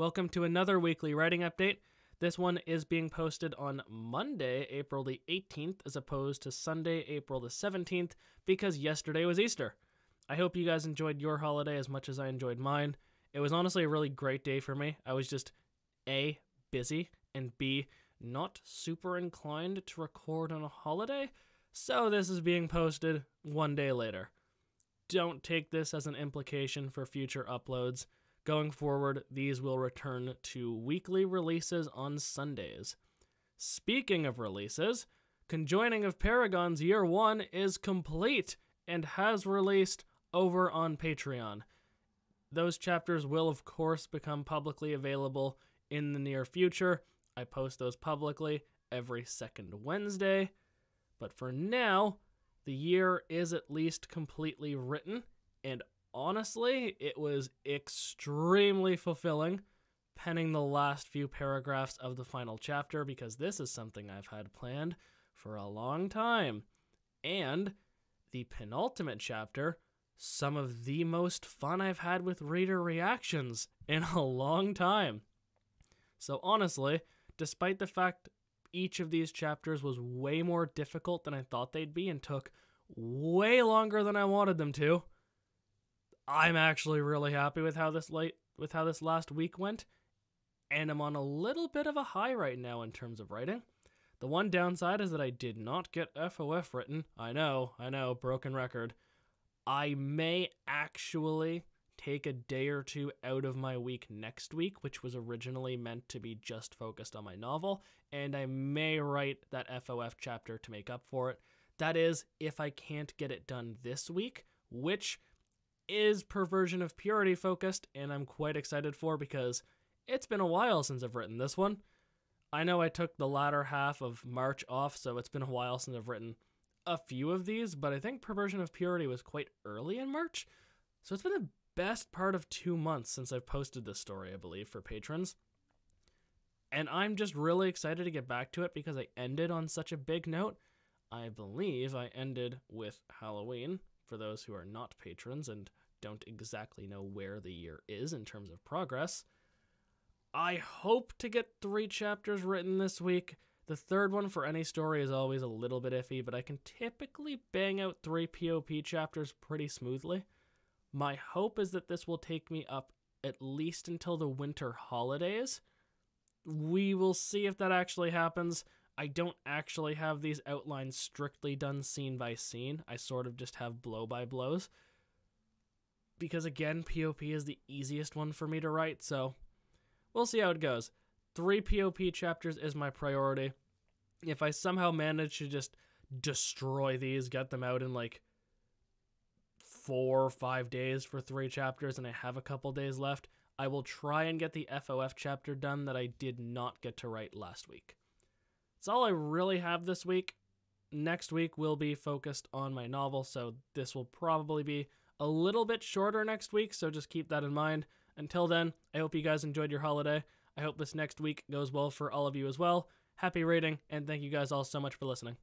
Welcome to another weekly writing update. This one is being posted on Monday, April the 18th, as opposed to Sunday, April the 17th, because yesterday was Easter. I hope you guys enjoyed your holiday as much as I enjoyed mine. It was honestly a really great day for me. I was just A, busy, and B, not super inclined to record on a holiday, so this is being posted one day later. Don't take this as an implication for future uploads. Going forward, these will return to weekly releases on Sundays. Speaking of releases, Conjoining of Paragons Year 1 is complete and has released over on Patreon. Those chapters will, of course, become publicly available in the near future. I post those publicly every second Wednesday. But for now, the year is at least completely written, and honestly, it was extremely fulfilling penning the last few paragraphs of the final chapter because this is something I've had planned for a long time. And the penultimate chapter, some of the most fun I've had with reader reactions in a long time. So, honestly, despite the fact each of these chapters was way more difficult than I thought they'd be and took way longer than I wanted them to, I'm actually really happy with how this late with how this last week went, and I'm on a little bit of a high right now in terms of writing. The one downside is that I did not get FOF written. I know, I know, broken record. I may actually take a day or two out of my week next week, which was originally meant to be just focused on my novel, and I may write that FOF chapter to make up for it. That is, if I can't get it done this week, which is Perversion of Purity focused, and I'm quite excited for because it's been a while since I've written this one. I know I took the latter half of March off, so it's been a while since I've written a few of these, but I think Perversion of Purity was quite early in March. So it's been the best part of two months since I've posted this story, I believe, for patrons. And I'm just really excited to get back to it because I ended on such a big note. I believe I ended with Halloween for those who are not patrons and don't exactly know where the year is in terms of progress. I hope to get three chapters written this week. The third one for any story is always a little bit iffy, but I can typically bang out three POP chapters pretty smoothly. My hope is that this will take me up at least until the winter holidays. We will see if that actually happens. I don't actually have these outlines strictly done scene by scene. I sort of just have blow by blows. Because again, POP is the easiest one for me to write, so we'll see how it goes. Three POP chapters is my priority. If I somehow manage to just destroy these, get them out in like four or five days for three chapters, and I have a couple days left, I will try and get the FOF chapter done that I did not get to write last week. That's all I really have this week. Next week will be focused on my novel, so this will probably be a little bit shorter next week, so just keep that in mind. Until then, I hope you guys enjoyed your holiday. I hope this next week goes well for all of you as well. Happy reading, and thank you guys all so much for listening.